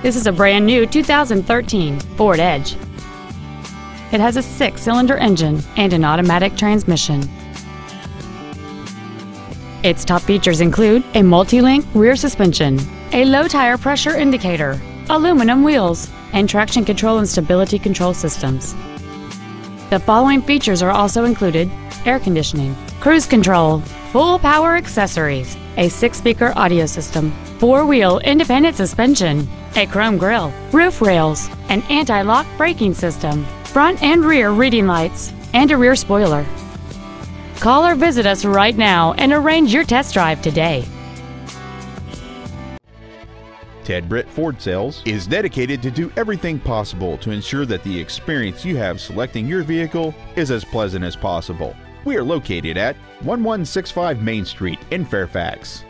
This is a brand new 2013 Ford Edge. It has a six-cylinder engine and an automatic transmission. Its top features include a multi-link rear suspension, a low tire pressure indicator, aluminum wheels, and traction control and stability control systems. The following features are also included air conditioning, cruise control, full power accessories, a six speaker audio system, four wheel independent suspension, a chrome grille, roof rails, an anti lock braking system, front and rear reading lights, and a rear spoiler. Call or visit us right now and arrange your test drive today. Ted Britt Ford Sales is dedicated to do everything possible to ensure that the experience you have selecting your vehicle is as pleasant as possible. We are located at 1165 Main Street in Fairfax.